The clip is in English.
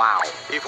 Wow. If